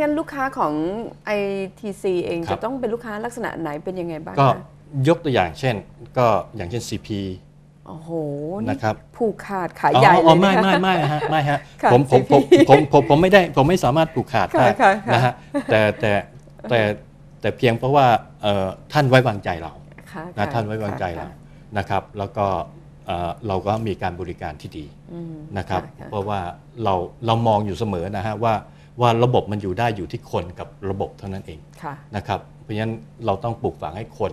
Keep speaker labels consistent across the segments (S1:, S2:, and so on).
S1: งั้นลูกค้าของ ITC เอง
S2: ครั
S1: จะ
S2: บ
S1: ต้องเป็นลูกค้าลักษณะไหนเป็นยังไงบ้าง
S2: ก็
S1: คะ
S2: ยกตัวอย่างเช่น ก็อย่างเช่น CP
S1: โอ้โห
S2: นะครับ
S1: ผูกขาดขายใหญ่เล
S2: อ๋อยไม่
S1: นะคะ
S2: ไม่ไม่ฮะไม่ฮะ
S1: ค่ะ
S2: ผมผมผม
S1: CP
S2: ผมผมผมไม่ได้ผมไม่สามารถผูกขาด
S1: ค่ะ
S2: ได้
S1: ค่ะค่ะ
S2: นะฮะแต่แต่แต่แต่เพียงเพราะว่าเอ่อท่านไว้วางใจเรา
S1: ค่ะ
S2: นะ
S1: ค่ะ
S2: ท่านไว้วางใจ
S1: ค่ะ
S2: เรานะครับ แล้วก็เอ่อเราก็มีการบริการที่ดี
S1: อืม
S2: นะครับ
S1: ค่ะ
S2: เพราะว่าเราเรามองอยู่เสมอนะฮะว่า ว่าระบบมันอยู่ได้อยู่ที่คนกับระบบเท่านั้นเอง
S1: ค่ะ
S2: นะครับเพราะฉะนั้นเราต้องปลูกฝังให้คน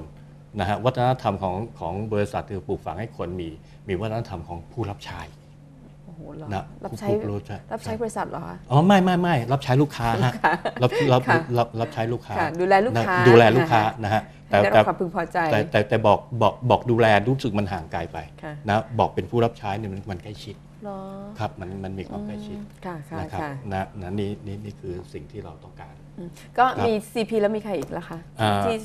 S2: นะฮะวัฒนธรรมของของบริษัทคือปลูกฝังให้คนมีมีวัฒนธรรมของผู้รับใช้
S1: โอ้โหเหรอ
S2: นะ
S1: รับใช้
S2: ผู้รู้ใช่
S1: รับใช้บริษัทเหรอคะ
S2: อ๋อไม่ไม่ไม่รับใช้ลูกค้าฮะรับรับ
S1: ค่ะ
S2: รับรับใช้ลูกค้า
S1: ค่ะดูแลลูกค้า
S2: นะดูแลลูกค้านะฮะ
S1: ให้
S2: แต่
S1: ได้รั
S2: แต่
S1: บความพึงพอใจ
S2: แต่แต่แต่บอกบอกบอกดูแลรู้สึกมันห่างไกลไป
S1: ค่ะ
S2: นะบอกเป็นผู้รับใช้เนี่ยมันมันใกล้ชิด
S1: เหรอ
S2: ครับมันมันมีความใกล้ชิด
S1: ค่ะค่ะ
S2: นะครับ
S1: ค่ะ
S2: นะนะนี่นี่นี่คือสิ่งที่เราต้องการ
S1: อืมก็
S2: ครับ
S1: มี CP แล้วมีใครอีกล่ะคะ
S2: อ่า
S1: ที่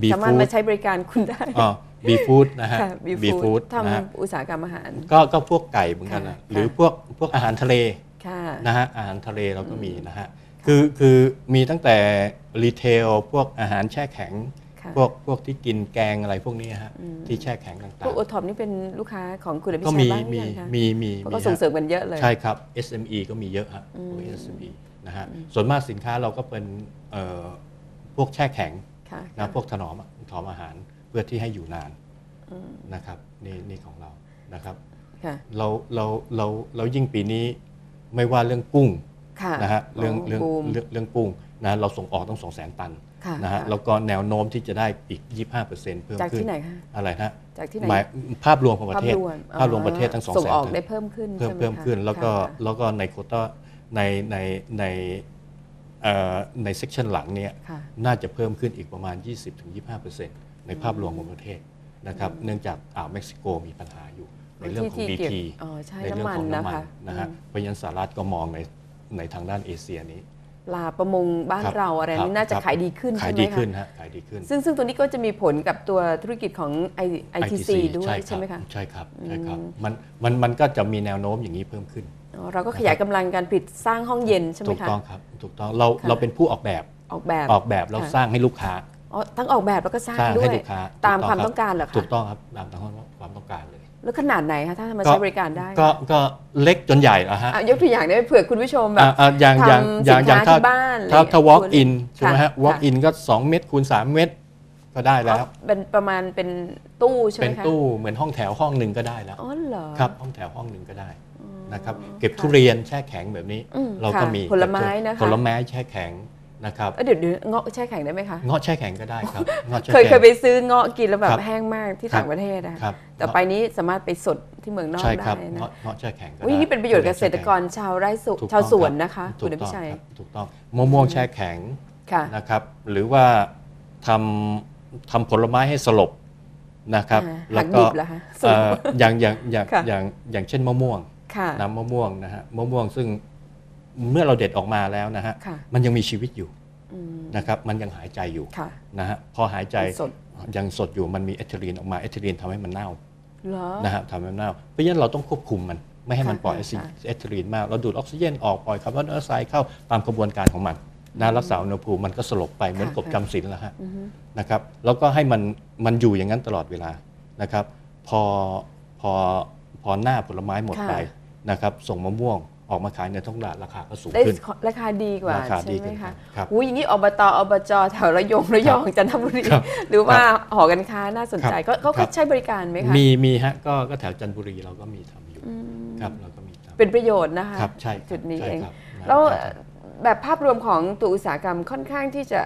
S2: บี
S1: สามารถ
S2: ฟู้
S1: มา
S2: ด
S1: ใช้บริการคุณได้
S2: อ๋อบีฟู้ดนะฮะ
S1: ค่ะ
S2: บี
S1: บี
S2: ฟู้
S1: ฟู้
S2: ด
S1: ด
S2: นะฮะ
S1: ทำอุตสาหกรรมอาหาร
S2: ก็ก็พวกไก่เหมือนกันนะ
S1: ค่ะ
S2: หรือ
S1: ค่ะ
S2: พวกพวกอาหารทะเล
S1: ค่ะ
S2: นะฮะอาหารทะเลเราก็มีนะฮะคือคือมีตั้งแต่รีเทลพวกอาหารแช่แข็ง
S1: ค่ะ
S2: พวกพวกที่กินแกงอะไรพวกนี้ฮะที่แช่แข็งต่า
S1: พว
S2: ง
S1: กโอท็อปนี่เป็นลูกค้าของคุณอภิ
S2: ๆก็
S1: ชัย
S2: มี
S1: บ้างหรือ
S2: มี
S1: ยังคะ
S2: มีมี
S1: เพราะ
S2: มี
S1: ก็ส่ง
S2: ฮะ
S1: เสริมกันเยอะเลย
S2: ใช่ครับ SME ก็มีเยอะฮะพวก SME นะฮะส่วนมากสินค้าเราก็เป็นเอ่อพวกแช่แข็ง
S1: ค่ะ
S2: นะพวกถนอมถนอมอาหารเพื่อที่ให้อยู่นานนะครับนี่นี่ของเรานะครับ
S1: ค่ะ
S2: เราเราเราเรายิ่งปีนี้ไม่ว่าเรื่องกุ้ง
S1: ค่ะ
S2: นะฮะเรื่อง
S1: โเรื่
S2: อง
S1: บูม
S2: เรื่องเรื่องกุ้ง นะเราส่งออกต้อง 2 0 0 0 0 0ตัน
S1: ค่ะ
S2: นะฮะ
S1: ค่ะ
S2: แล้วก็แนวโน้มที่จะได้อีก 25%เพิ่ม
S1: จาก
S2: ขึ้น
S1: ที่ไหนคะ
S2: อะไรนะ
S1: จากที่ไหน
S2: หมายภาพรวมของประเทศ
S1: ภาพรวม
S2: ภาพรวมประเทศทั้ง2 0 0 0 0
S1: ส่ง
S2: 0
S1: ออก
S2: ตัน
S1: ได้เพิ่มขึ้น
S2: เพิ่ม
S1: ใช่ไห
S2: เพิ่ม
S1: คะ
S2: ขึ้น แล้วก็
S1: ค่ะ
S2: แล้วก็ในโควต้าในในในเอ่อใน section หลังเนี่ย
S1: ค่ะ
S2: น่าจะเพิ่มขึ้นอีกประมาณ 20-25%ในภาพรวมของประเทศนะครับเนื่องจากอ่าวเม็กซิโกมีปัญหาอยู่ในเรื่องของ
S1: ที่
S2: BP
S1: เกี่ยวอ๋อใช่
S2: ในเรื่องของ
S1: น้ำมัน
S2: น้ำมัน
S1: นะคะ
S2: นะฮะ
S1: อืม
S2: เพราะฉะนั้นสหรัฐก็มองในในทางด้านเอเชียนี้
S1: ปลาประมงบ้าน
S2: คบ
S1: เราอะไร
S2: คบ
S1: นี่น่าจะ
S2: ครับ
S1: ขายดีขึ้น
S2: ขาย
S1: ใช่ไหม
S2: ดี
S1: คะ
S2: ขึ้นฮะขายดีขึ้น
S1: ซึ่งซึ่งตัวนี้ก็จะมีผลกับตัวธุรกิจของ I- ITC ด้วย
S2: ครับ
S1: ใช่ไหมคะ
S2: ใช่ครับใช่ครับมันมันมันก็จะมีแนวโน้มอย่างนี้เพิ่มขึ้น
S1: อ๋อเราก็ขยายกำลังการผลิตสร้างห้องเย็นใช่ไหม
S2: ถูก
S1: คะ
S2: ต้องครับถูกต้องเรา
S1: ค่ะ
S2: เราเป็นผู้ออกแบบ
S1: ออกแบบ
S2: ออกแบบแล้ว
S1: ค่ะ
S2: สร้างให้ลูกค้า
S1: อ๋อทั้งออกแบบแล้วก็สร้าง
S2: สร้าง
S1: ด้ว
S2: ให้
S1: ย
S2: ลูกค้า
S1: ตาม
S2: ถู
S1: ความ
S2: บ
S1: ต้องการเหรอคะ
S2: ถูกต้องครับตามความต้องการเลย
S1: แล้วขนาดไหนคะถ้ามาใช้บริการได้
S2: ก็ก็เล็กจนใหญ่แล้วฮะ
S1: อะยกตัวอย่างได้ไหมเผื่อคุณผู้ชมแบบ
S2: อะอะอย่างอย่าง
S1: ทำ
S2: อย่าง
S1: สิน
S2: อย่าง
S1: ค้า
S2: ถ้า
S1: ที่บ้าน
S2: ถ้า
S1: อะไร
S2: ถ้า walk in
S1: ค่ะ
S2: ใช่ไหมฮะ
S1: ค่ะ
S2: walk in ก็ 2 เมตรคูณ 3 เมตรก็ได้แล้ว
S1: อ๋อเป็นประมาณเป็นตู้ใช่ไห
S2: เป็
S1: ม
S2: น
S1: คะ
S2: ตู้เหมือนห้องแถวห้องหนึ่งก็ได้แล้ว
S1: อ๋อเหรอ
S2: ครับห้องแถวห้องหนึ่งก็ได้นะครับเก็บ
S1: ค่ะ
S2: ทุเรียนแช่แข็งแบบนี้
S1: อืม
S2: เราก็
S1: ค่ะ
S2: มี
S1: ผลไม้นะคะ
S2: ผลไม้แช่แข็ง นะครับ
S1: เอ้ยเดี๋ยวเดี๋ยวเงาะแช่แข็งได้ไหมคะ
S2: เงาะแช่แข็งก็ได้ครับเงาะแช่
S1: เคย
S2: แข็ง
S1: เคยไปซื้อเงาะกินแล้วแบ
S2: ครับบ
S1: แห้งมากที่
S2: ครับ
S1: ต่างประเทศอะ
S2: ครับ
S1: แต่ไปนี้สามารถไปสดที่เมืองนอก
S2: ใช่ค
S1: ได้
S2: รับ
S1: นะ
S2: เงาะเงาะแช่แข็งก็
S1: อุ้ย
S2: ได้
S1: นี่เป็นประโยชน์กับเกษตรกรชาวไร่สุ
S2: ถูกต้อง
S1: ชาวสวน
S2: รับ
S1: นะคะ
S2: ถู
S1: คุณ
S2: ก
S1: อภิ
S2: ต้อง
S1: ชัย
S2: ครับถูกต้องมะม่วงแช่แข็ง
S1: ค่ะ
S2: นะครับ หรือว่าทำทำผลไม้ให้สลบนะครับ
S1: อ่า
S2: แล้ว
S1: หั
S2: ก็
S1: กดิบเหรอคะสลบ
S2: เอ่ออย่างอย่างอย่าง
S1: ค่ะ
S2: อย่างอย่างเช่นมะม่วง
S1: ค่ะ
S2: น้ำมะม่วงนะฮะมะม่วงซึ่ง เมื่อเราเด็ดออกมาแล้วนะฮะ
S1: ค่ะ
S2: มันยังมีชีวิตอยู่
S1: อืม
S2: นะครับมันยังหายใจอยู่
S1: ค่ะ
S2: นะฮะพอหายใจ
S1: สด
S2: ยังสดอยู่มันมีเอทิลีนออกมาเอทิลีนทำให้มันเน่า
S1: เหรอ
S2: นะฮะทำให้มันเน่าเพราะฉะนั้นเราต้องควบคุมมันไม่ให้มัน
S1: ค่ะ
S2: ปล่อย
S1: ค่ะ
S2: เอทิลีนมากเราดูดออกซิเจนออกปล่อยคาร์บอนไดออกไซด์เข้าตามกระบวนการของมันนะรักษาอุณหภูมิมันก็สลบไปเหมือน
S1: ค่ะ
S2: กบจำศีลแล้วฮะ
S1: อือฮึ
S2: นะครับแล้วก็ให้มันมันอยู่อย่างนั้นตลอดเวลานะครับ พอพอพอหน้าผลไม้หมดไปนะครับ ส่งมะม่วง ออกมาขายในท้องตลาดราคาก็สูง
S1: ได้
S2: ขึ้น
S1: ราคาดีกว่า
S2: ราคา
S1: ใช่
S2: ดี
S1: ไหม
S2: ขึ้น
S1: คะ
S2: ครับ
S1: อุ้ยอย่างนี้อบตอบจแถวระยองระยองจันทบุรี
S2: ครับ
S1: หรือว่าหอการค้าน่าสนใจ
S2: ครับ
S1: ก็เขา
S2: ครั
S1: ก็
S2: บ
S1: ใช้บริการไหมคะ
S2: มีมีฮะก็ก็แถวจันทบุรีเราก็มีทำอยู่
S1: อืม
S2: ครับเราก็มีทำ
S1: เป็นประโยชน์นะคะ
S2: ครับใช่ครับ
S1: จุดนี้
S2: ใช่
S1: เอง
S2: ครับนะ
S1: แล้ว
S2: ใช่ครับ
S1: แบบภาพรวมของตัวอุตสาหกรรมค่อนข้างที่จะ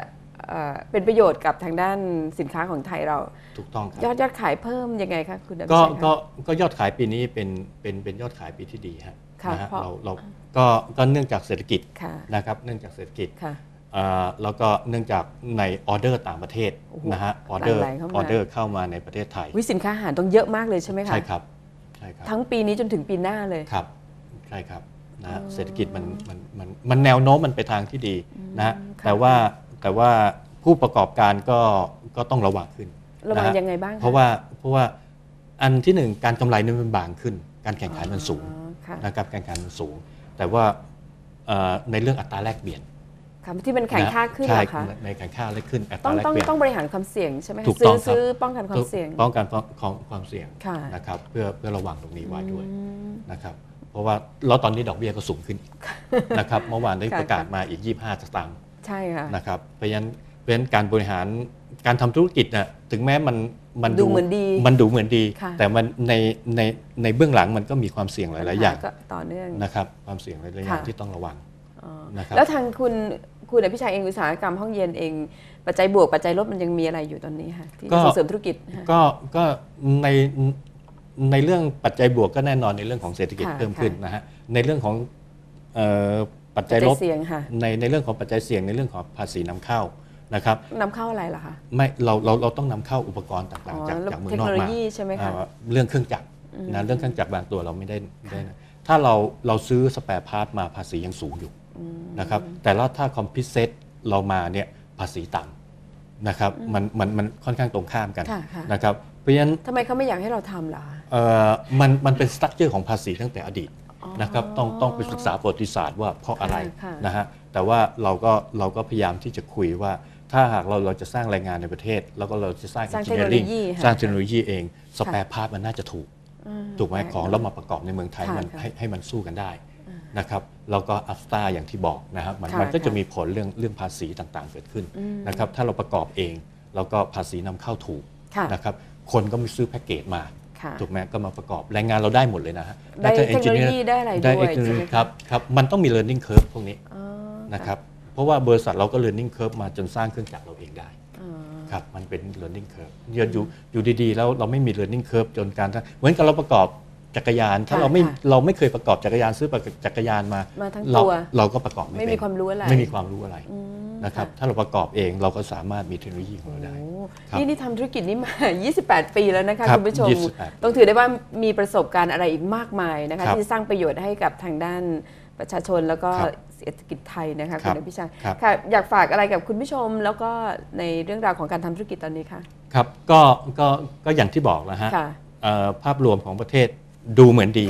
S1: เอ่อเป็นประโยชน์กับทางด้านสินค้าของไทยเรา
S2: ถูกต้องครับ
S1: ยอดยอดขายเพิ่มยังไงคะคุณดำ
S2: ก็
S1: ชัยคะ
S2: ก็ก็ยอดขายปีนี้เป็นเป็นเป็นยอดขายปีที่ดีฮะ
S1: ค่ะ
S2: นะฮะ
S1: เพราะ
S2: เราเราก็ก็เนื่องจากเศรษฐกิจ
S1: ค่ะ
S2: นะครับเนื่องจากเศรษฐกิจ
S1: ค่ะ
S2: อ่าแล้วก็เนื่องจากในออเดอร์ต่างประเทศ
S1: โอ้โห
S2: นะฮะออเดอร์
S1: หลั่งไหลเข้ามา
S2: ออเดอร์เข้ามาในประเทศไทย
S1: วิสินค้าอาหารต้องเยอะมากเลยใช่ไหมคะ
S2: ใช่ครับใช่ครับ
S1: ทั้งปีนี้จนถึงปีหน้าเลย
S2: ครับใช่ครับนะฮะเศรษฐกิจมันมันมันมันแนวโน้มมันไปทางที่ดีนะฮะ
S1: ค่ะ
S2: แต่ว่าแต่ว่าผู้ประกอบการก็ก็ต้องระวังขึ้น
S1: ระวัง
S2: นฮ
S1: ยังไงบ้างค
S2: เพราะว่าเพราะว่าอันที่หนึ่งการกำไรนี่มันบางขึ้น การแข่งขันมันสูง
S1: อ๋อค่ะ
S2: นะครับการแข่งขันมันสูง แต่ว่าเอ่อในเรื่องอัตราแลกเปลี่ยน
S1: ค่ะที่มันแข่ง
S2: นะ
S1: ค่าขึ้น
S2: ใช่
S1: เหรอคะ
S2: ในแข่งค่าและขึ้นอัต
S1: ต้อ
S2: รางแลก
S1: ต้อง
S2: เปลี่ยน
S1: ต้องบริหารความเสี่ยงใช่ไหมคะ
S2: ถูก
S1: ซื้
S2: ต้
S1: อ
S2: องครับ
S1: ซื้อป้องกันความเสี่ยง
S2: ป้องกันของความเสี่ยง
S1: ค่ะ
S2: นะครับเพื่อเพื่อระวังตรงนี้ไว้ด้วย
S1: อืม
S2: นะครับเพราะว่าแล้วตอนนี้ดอกเบี้ยก็สูงขึ้นนะครับเมื่อวานได้
S1: ค่ะ
S2: ประกาศมาอีก 25สตางค์
S1: ใช่ค่ะ
S2: นะครับเพราะฉะนั้นเพราะฉะนั้นการบริหาร การทำธุรกิจน่ะถึงแม้มันมัน
S1: ดูเหมือนดี
S2: มันดูเหมือนดี
S1: ค่ะ
S2: แต่มันในในในเบื้องหลังมันก็มีความเสี่ยงหลาย ๆ อย่าง
S1: ก็ต่อเนื่อง
S2: นะครับ ความเสี่ยงหลาย ๆ อย่าง
S1: ค่ะ
S2: ที่ต้องระวัง
S1: อ๋อ
S2: นะครับ
S1: แล้วทางคุณคุณอภิชัยเองอุตสาหกรรมห้องเย็นเอง ปัจจัยบวกปัจจัยลบมันยังมีอะไรอยู่ตอนนี้ค่ะที่
S2: ก็
S1: ส่งเสริมธุรกิจค่ะ
S2: ก็ก็ในในเรื่องปัจจัยบวกก็แน่นอนในเรื่องของเศรษฐกิจ
S1: ค่ะ
S2: เพิ่มขึ้น
S1: ค่ะ
S2: นะฮะในเรื่องของเอ่อปัจ
S1: ปั
S2: จั
S1: จ
S2: ย
S1: จั
S2: ล
S1: ย
S2: บ
S1: เสี่ยงค่ะ
S2: ในในเรื่องของปัจจัยเสี่ยงในเรื่องของภาษีนำเข้า นะครับ
S1: นำเข้าอะไรล่ะคะ
S2: ไม่เราเราเราต้องนำเข้าอุปกรณ์
S1: อ๋
S2: ต่าง
S1: อ
S2: ๆจาก
S1: แล้ว
S2: จากเมือ
S1: เท
S2: ง
S1: คน
S2: อ
S1: โน
S2: ก
S1: โล
S2: มา
S1: ยีใช่ไหมคะ
S2: เอ่อเรื่องเครื่องจักร
S1: อืม
S2: นะเรื่องเครื่องจักรบางตัวเราไม่ได้ได้นะถ้าเราเราซื้อ spare part มาภาษียังสูงอยู่นะครับแต่ละถ้า complete set เรามาเนี่ยภาษีต่ำนะครับมันมันมันค่อนข้างตรงข้ามกัน
S1: ค่ะค่ะ
S2: นะครับเพราะฉะนั้น
S1: ทำไมเขาไม่อยากให้เราทำล่ะ
S2: เอ่อมันมันเป็น structure ของภาษีตั้งแต่อดีต
S1: อ๋อ
S2: นะครับต้องต้องไปศึกษาประวัติศาสตร์ว่าเพราะอะไร
S1: ค่ะ
S2: นะฮะแต่ว่าเราก็เราก็พยายามที่จะคุยว่า ถ้าหากเราเราจะสร้างแรงงานในประเทศ แล้วก็เราจะสร้าง
S1: สร้าง
S2: engineering
S1: เทคโนโลยีค่ะ
S2: สร้างเทคโนโลยีเอง สแปร์พาร์ทมันน่าจะถูก
S1: อืม
S2: ถูกไหม
S1: ใช่
S2: ของแล้วมาประกอบในเมืองไทย
S1: ค่ะ
S2: มัน
S1: ค่ะ
S2: ให้ให้มันสู้กันได้นะครับแล้วก็อัฟตาอย่างที่บอกนะครับมัน
S1: ค่ะ
S2: มันก็จะ
S1: ค่ะ
S2: มีผลเรื่องเรื่องภาษีต่างๆ เกิดขึ้น
S1: อืม
S2: นะครับถ้าเราประกอบเองแล้วก็ภาษีนำเข้าถูก
S1: ค่ะ
S2: นะครับคนก็ไม่ซื้อแพ็กเกจมา
S1: ค่ะ
S2: ถูกไหมก็มาประกอบแรงงานเราได้หมดเลยนะฮะ
S1: ได้
S2: ทั้ง
S1: เทคโนโลยี
S2: engineer
S1: ได้อะไร
S2: ได้
S1: ด้วย
S2: เทคโนโล
S1: ใช่ไห
S2: ยี
S1: มะ
S2: ครับครับมันต้องมี learning curve พวกนี้
S1: อ๋อ
S2: นะครับ เพราะว่าบริษัทเราก็ learning curve มาจนสร้างเครื่องจักรเราเองได้
S1: อ๋อ
S2: ครับมันเป็น learning curve อยู่อยู่อยู่ดีๆ แล้วเราไม่มี learning curve จนการทำเหมือนกับเราประกอบจักรยาน ถ้า
S1: ค่ะ
S2: เราไม่
S1: ค่ะ
S2: เราไม่เคยประกอบจักรยานซื้อจักรยานมา
S1: มาทั้ง
S2: เรา
S1: ตัว
S2: เราก็ประกอบไม่
S1: ไม่
S2: เป็น
S1: มีความรู้อะไร
S2: ไม่มีความรู้อะไร
S1: อืม
S2: นะครับ
S1: ค่ะ
S2: ถ้าเราประกอบเองเราก็สามารถมีเทคโนโลยีของเราได้
S1: โอ้
S2: ครับ
S1: นี่นี่ทำธุรกิจนี้มา 28 ปีแล้วนะคะ
S2: ครับ
S1: คุณผู้ชม
S2: 28
S1: ต้องถือได้ว่ามีประสบการณ์อะไรอีกมากมายนะคะ
S2: ครับ
S1: ที่สร้างประโยชน์ให้กับทางด้าน ประชาชนแล้วก็
S2: ครับ
S1: เศรษฐกิจไทยนะคะ
S2: ครั
S1: คุ
S2: บ
S1: ณอภิชัย
S2: ครับ
S1: ค่ะอยากฝากอะไรกับคุณผู้ชม แล้วก็ในเรื่องราวของการทำธุรกิจตอนนี้ค่ะ
S2: ครับก็ก็ก็อย่างที่บอกนะฮะ
S1: ค่ะ
S2: เอ่อภาพรวมของประเทศดูเหมือนดี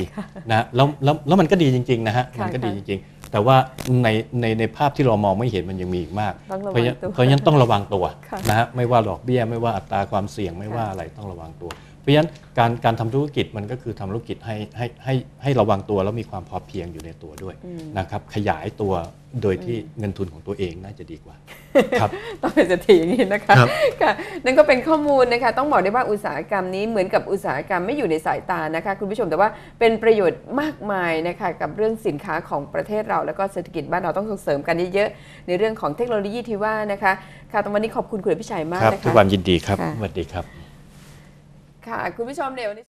S2: นะแล้วแล้วแล้วมันก็ดีจริงๆนะฮะ
S1: ค่ะ
S2: มันก็ดี
S1: ค่ะ
S2: จริงๆ แต่ว่าในในในภาพที่เรามองไม่เห็นมันยังมีอีกมาก
S1: ต้องระ
S2: เพ
S1: วั
S2: ราะ
S1: ง
S2: ฉะนั้น
S1: ตัว
S2: เพราะฉะนั้นต้องระวังตัว
S1: ค่ะ
S2: นะฮะไม่ว่าดอกเบี้ยไม่ว่าอัตราความเสี่ยงไม่
S1: ค่ะ
S2: ว่าอะไรต้องระวังตัว เพราะฉะนั้นการการทำธุรกิจมันก็คือทำธุรกิจให้ให้ให้ให้ระวังตัวแล้วมีความพอเพียงอยู่ในตัวด้วยนะครับขยายตัวโดยที่เงินทุนของตัวเองน่าจะดีกว่าครับ
S1: ต้องเป็นเศรษฐีอย่างนี้นะคะ
S2: ครับ
S1: ค่ะนั่นก็เป็นข้อมูลนะคะต้องบอกได้ว่าอุตสาหกรรมนี้เหมือนกับอุตสาหกรรมไม่อยู่ในสายตานะคะคุณผู้ชมแต่ว่าเป็นประโยชน์มากมายนะคะกับเรื่องสินค้าของประเทศเรา แล้วก็เศรษฐกิจบ้านเราต้องส่งเสริมกันเยอะๆในเรื่องของเทคโนโลยีที่ว่านะคะค่ะตรงวันนี้ขอบคุณคุณอภิชัยมาก
S2: ครับ
S1: นะคะ
S2: ทุกวันยินดีครับ
S1: ค่ะ
S2: สวัสดีครับ
S1: ค่ะ คุณผู้ชมเดี๋ยว